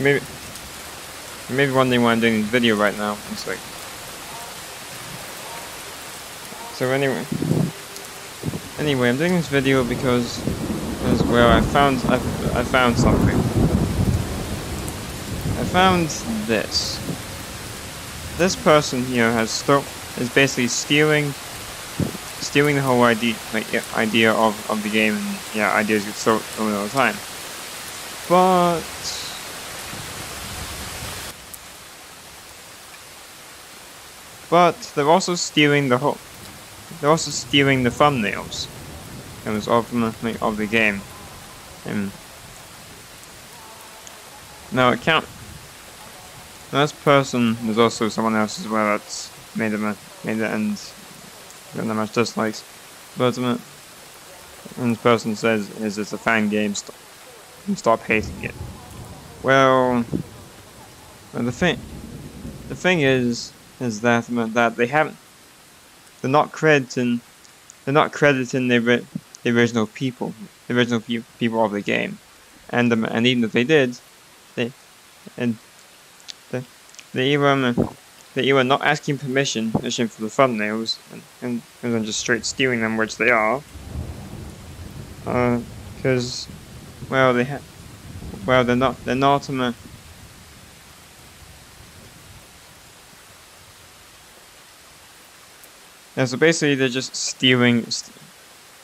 maybe you may wondering why I'm doing this video right now. It's like so anyway. Anyway, I'm doing this video because as well I found I, I found something. I found this. This person here has sto is basically stealing stealing the whole idea like idea of, of the game and yeah ideas get stolen all the time. But but they're also stealing the whole they're also stealing the thumbnails and was the of the game. And now it count this person is also someone else as well that's made them a made it and got that much dislikes. But and this person says is it's a fan game st stop hating it. Well, well the thing the thing is is that that they haven't they're not crediting they're not crediting the, the original people the original pe people of the game. And um, and even if they did they and they they even they either not asking permission permission for the thumbnails and, and, and then just straight stealing them which they are. Because uh, well they have well they're not they're not um, Yeah, so basically they're just stealing, st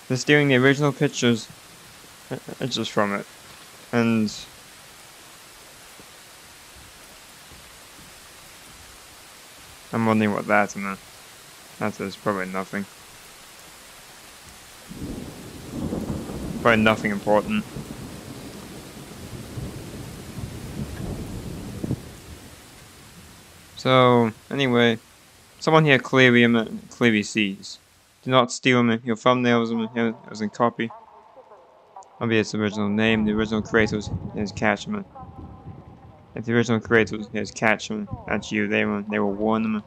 they're stealing the original pictures uh, uh, just from it. And I'm wondering what that and that is probably nothing. Probably nothing important. So, anyway, Someone here clearly, clearly sees. Do not steal. Your thumbnails um, as in copy. Maybe its original name. The original creator is Catchman. If the original creator is Catchman, that's you. They will they will warn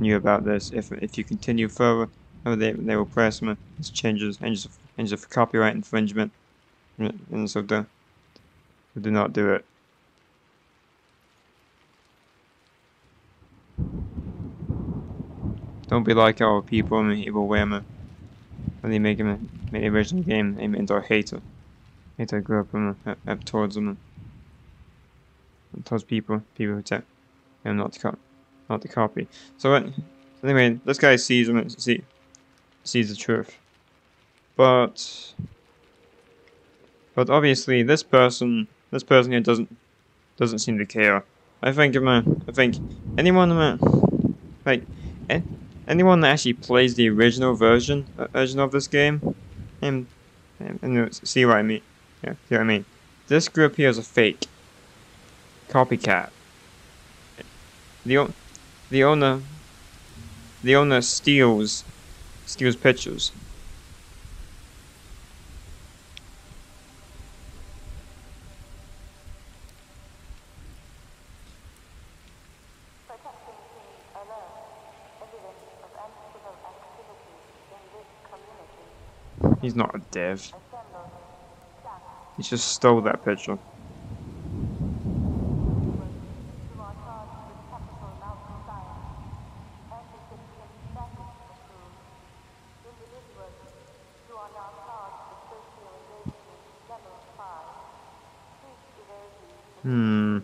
you about this. If if you continue further, they they will press me. This changes changes changes for copyright infringement, and so do do not do it. Don't be like our people and evil women. When they make him make the original game aim into a hater. Hater group and up, up towards them towards people, people who tell him not to copy not to copy. So uh, anyway, this guy sees him see sees the truth. But but obviously this person this person here doesn't doesn't seem to care. I think um, I think anyone um, like anyone that actually plays the original version uh, version of this game, and, and, and see what I mean. Yeah, see what I mean. This group here is a fake copycat. The the owner the owner steals steals pictures. He's not a dev. He just stole that picture. Hmm.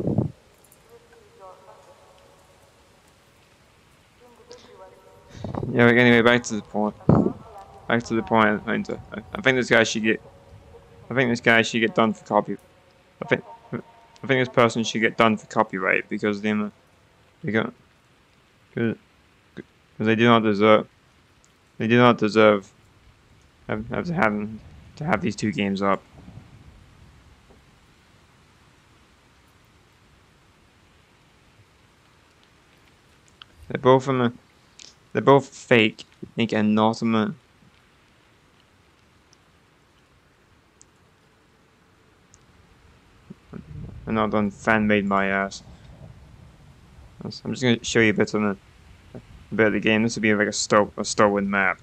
Yeah, anyway, back to the point back to the point. I think this guy should get. I think this guy should get done for copy. I think. I think this person should get done for copyright because them. Because. Because they do not deserve. They do not deserve. Have, have to have to have these two games up. They're both um, they're both fake, and not um, and not on fan made my ass. I'm just gonna show you a bit on the a bit of the game. This would be like a stop a stolen map.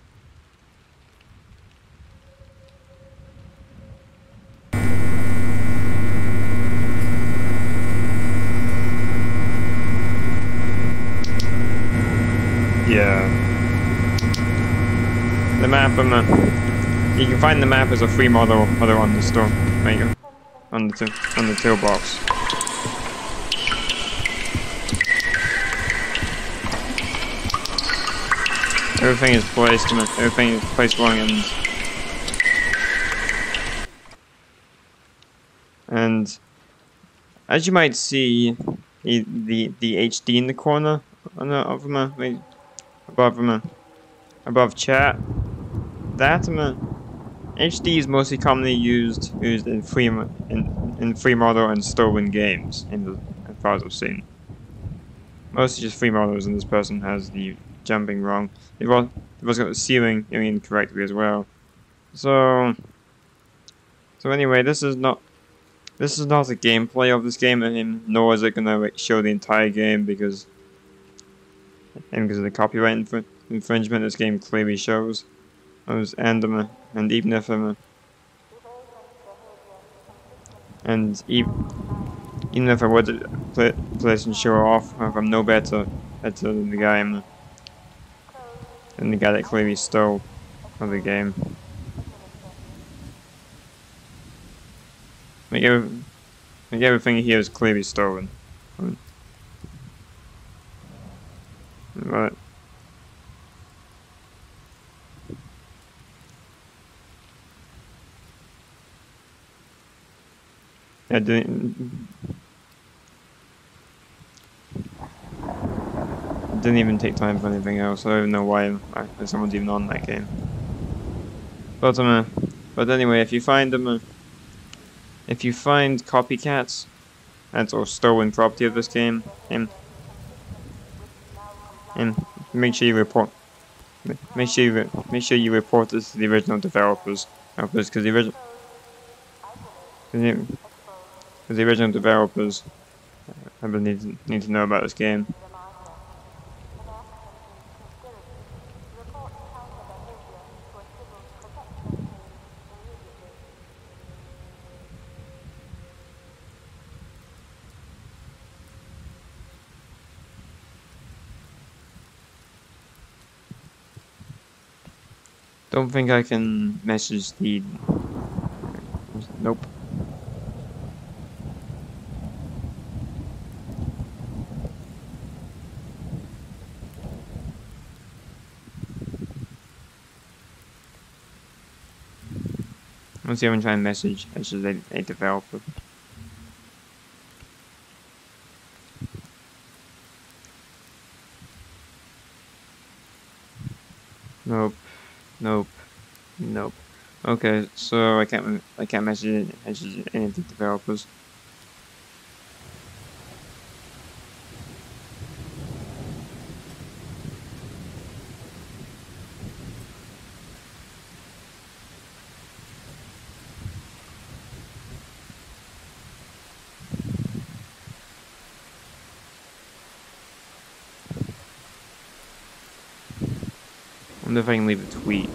Yeah. The map, um, you can find the map as a free model, other on the store. There you go. On the on the toolbox. Everything is placed, um, everything is placed wrong and and as you might see, the the, the HD in the corner of them, above them, above chat. That HD is mostly commonly used used in free in in free model and stolen games, in the as far as I've seen. Mostly just free models, and this person has the jumping wrong. It was also, they've got the ceiling incorrectly as well. So, so anyway, this is not this is not the gameplay of this game, and nor is it gonna show the entire game because and because of the copyright infr infringement this game clearly shows. And um, and even if um, and even if I were to play, play and show off, I'm no better better than the guy than the guy that clearly stole from the game. Make, every, make everything here is clearly stolen. Right. I didn't didn't even take time for anything else. I don't even know why someone's even on that game. But um, uh, but anyway, if you find them, uh, if you find copycats, and or stolen property of this game, and and make sure you report make sure you make sure you report this to the original developers because the original the original developers uh, I need need to know about this game. Don't think I can message the... Nope. Let's see if I can try and message as a, a developer. Nope. Nope. Nope. Okay, so I can't I can't message any of the developers. Wonder if I can leave a tweet.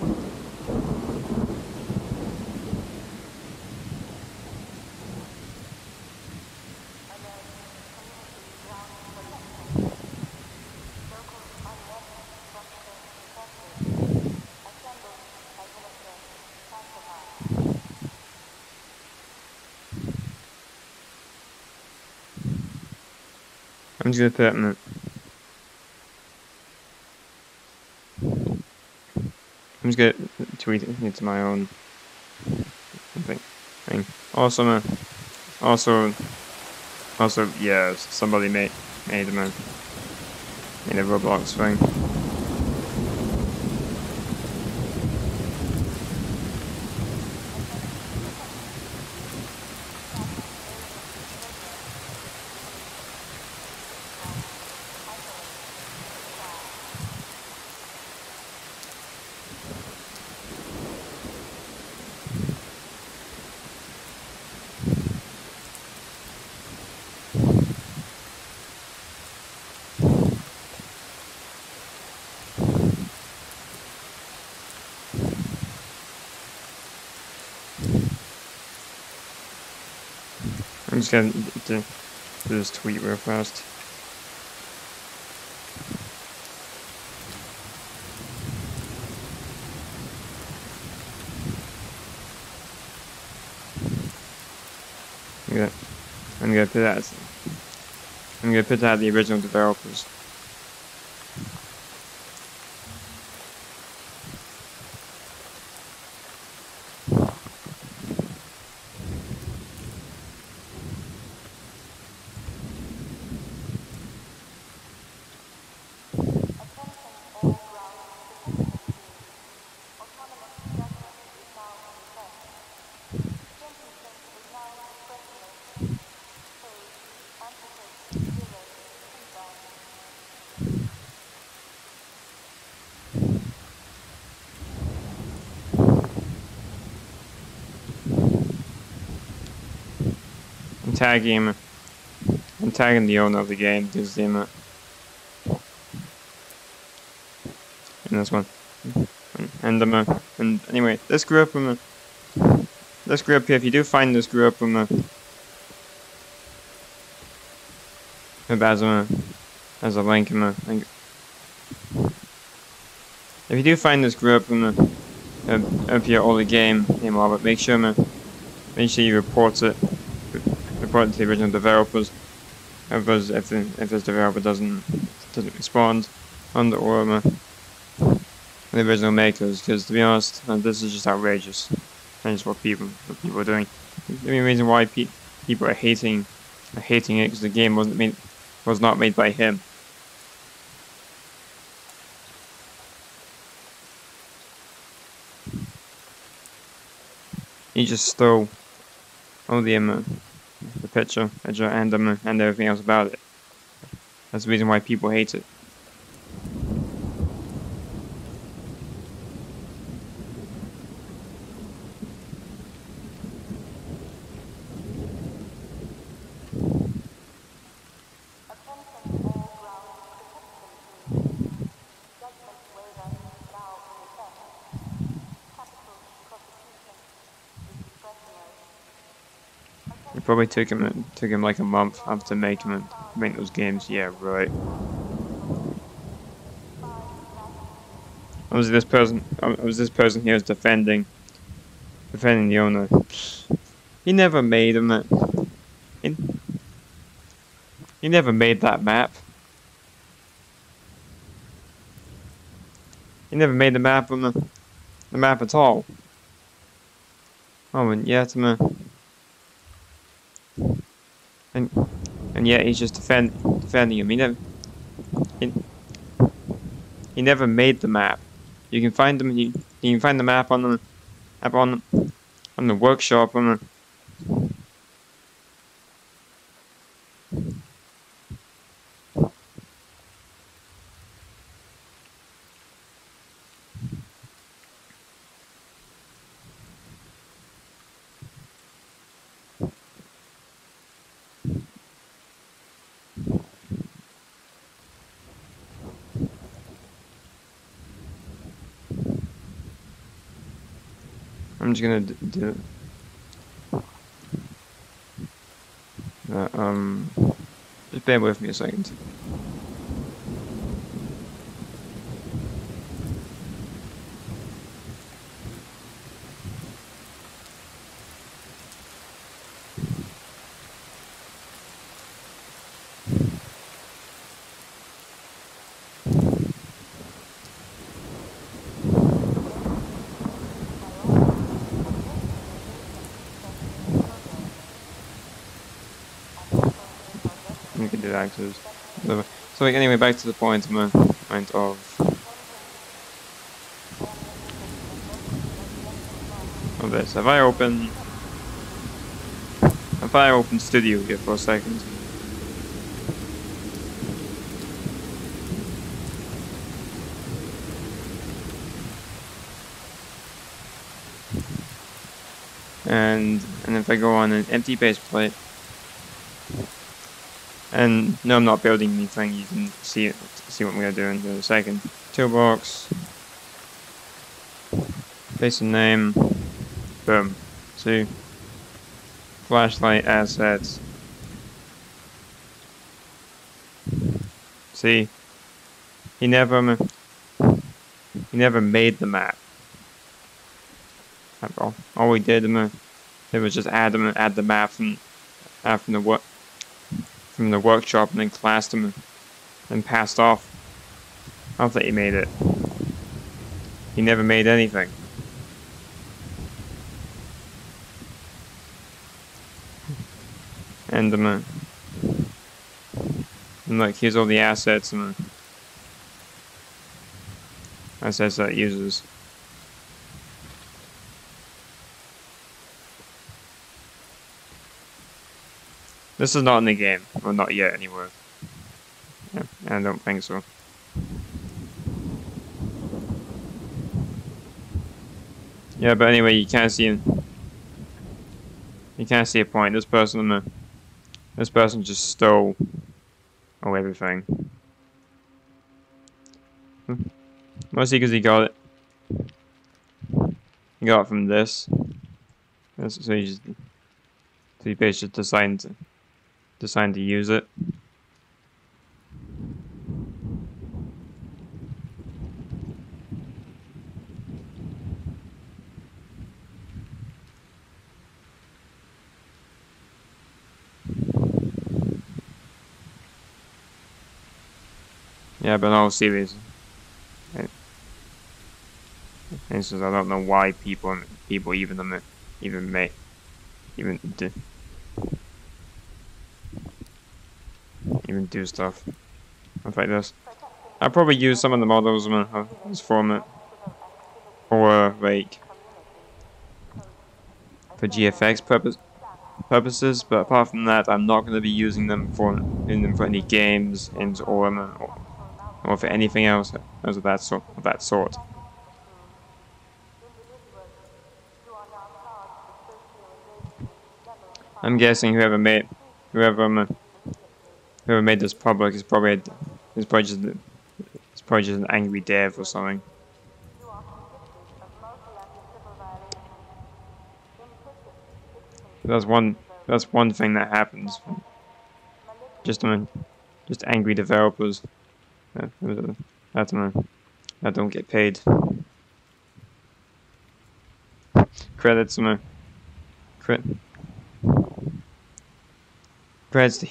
I'm just gonna put that I'm just gonna tweet it to my own thing. thing. Also, uh, also, also, yeah, somebody made made a made a Roblox thing. I'm just gonna do this tweet real fast. I'm gonna, I'm gonna put that. I'm gonna put out the original developers. I'm him. I'm tagging the owner of the game because him. Uh, in this one. And um, and anyway, this group um, this group here. If you do find this group um, uh, as a as a link um. If you do find this group um, up here all the game, of it, make sure um, make sure you report it report to the original developers. Because if the, if this developer doesn't doesn't respond on the or uh, the original makers, because to be honest, uh, this is just outrageous. And just what people what people are doing. The main reason why pe people are hating are hating it because the game wasn't made was not made by him. He just stole all the um, the picture, and um, and everything else about it. That's the reason why people hate it. It probably took him took him like a month after making those games. Yeah, right. Was this person. Was this person here was defending, defending the owner. He never made him. He, he never made that map. He never made the map on the, the map at all. Oh, and yet, man and and yet he's just defend defending him. He never he, he never made the map. You can find them. You, you can find the map on the map on on the workshop on the. I'm just gonna do uh, um just bear with me a second. So anyway, back to the point, point of of this. If I open, if I open Studio here for a second. And and if I go on an empty base plate and no, I'm not building anything. You can see it, see what we're gonna in a second. Toolbox. Place a name. Boom. See. Flashlight assets. See. He never. He never made the map. All, all we did, uh, it was just add them, add the map from, from the what from the workshop and then classed him and passed off. I don't think he made it. He never made anything. And um, uh, and like here's all the assets and uh, assets that uses. This is not in the game. Well, not yet, anyway. Yeah, I don't think so. Yeah, but anyway, you can't see him. You can't see a point. This person, uh, this person just stole oh everything. Hmm. Mostly because he got it. He got it from this. So he just, so he basically decided to, decided to use it. Yeah, but no serious. Instance, I don't know why people people even even make even do even do stuff like this. I probably use some of the models in uh, this format or uh, like for GFX purpose purposes, but apart from that, I'm not going to be using them for in them for any games and or, um, or or for anything else of that sort. Of that sort. I'm guessing whoever made whoever um, whoever made this public is probably is probably just it's probably just an angry dev or something. That's one that's one thing that happens. Just I mean, just angry developers. I don't know. I don't get paid. Credits my credit. Credits to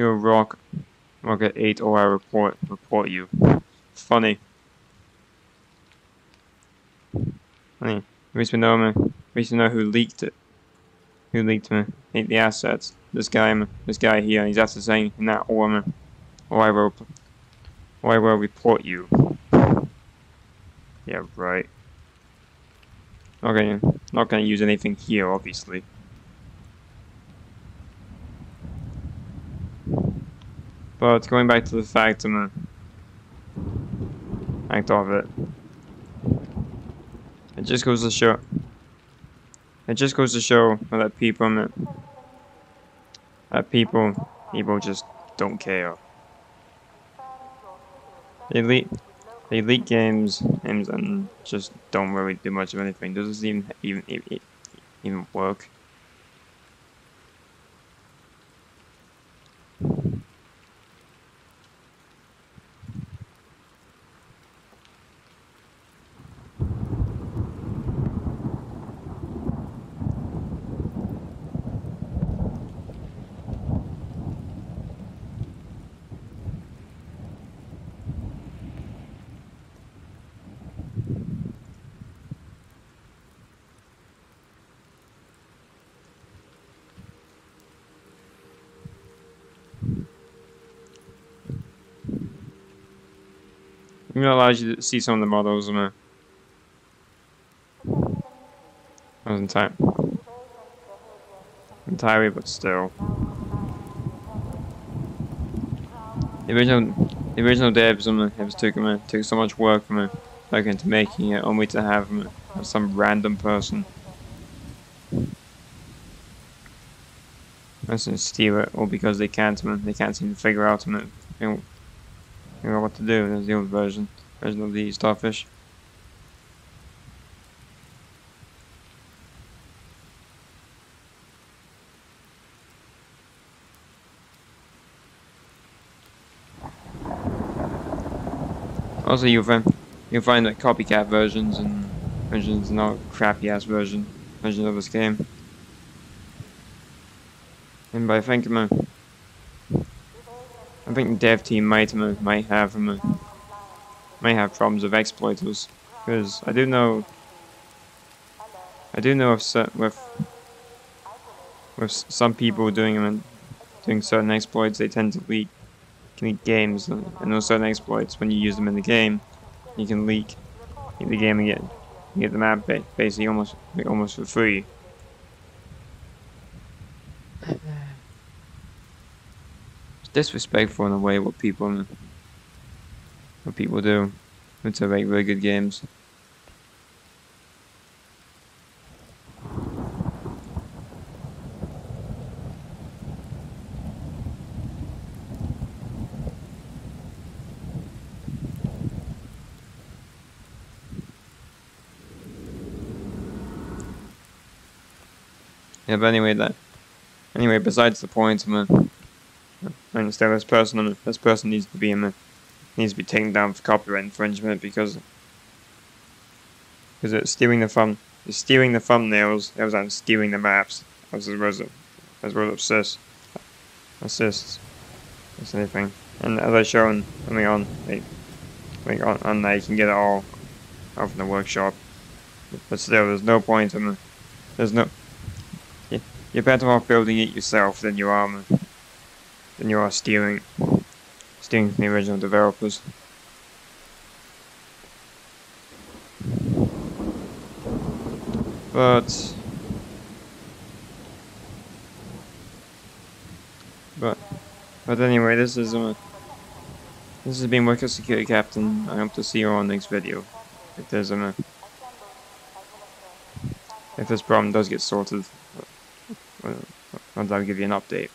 Hero, Hero Rock. Rocket 8 or I report report you. Funny. Funny. Least we know man. At least we know who leaked it. Who leaked me? Leaked The assets. This guy man. This guy here. He's in that or man. Or I will or I will report you. Yeah, right. Okay, not gonna use anything here, obviously. But going back to the fact the fact of it, it just goes to show. It just goes to show that people, that people, people just don't care. They leak, they leak games, games and just don't really do much of anything. Doesn't even even even, even work. It allows you to see some of the models in a I was entire entirely but still. The original the original devs on it was took them took so much work from it like into making it only to have them some random person. Listen, steal it, or because they can't, they can't seem to figure out man, you know what to do. There's the old version, version of the starfish. Also, you'll find you'll find like copycat versions and versions, not crappy ass version version of this game. And by thinking, man. I think the dev team might might have might have problems with exploiters because I do know I do know of with with some people doing um, doing certain exploits they tend to leak leak games and and those certain exploits when you use them in the game you can leak the game and get get the map basically almost almost for free. Disrespectful in a way what people what people do to make really good games. Yeah, but anyway, that. Anyway, besides the point, I mean, I understand this person. This person needs to be in the, needs to be taken down for copyright infringement because because it's stealing the thumb, it's stealing the thumbnails, as well as stealing the maps, as well as well as assist, assists, that's anything. And as I shown, I mean on, like, like on, on there, you can get it all out from the workshop. But still, there's no point in the, there's no, you're better off building it yourself than you are than you are stealing stealing from the original developers. But but but anyway, this is um, this has been Wicker Security Captain. I hope to see you on next video. If there's um, if this problem does get sorted. I'll give you an update.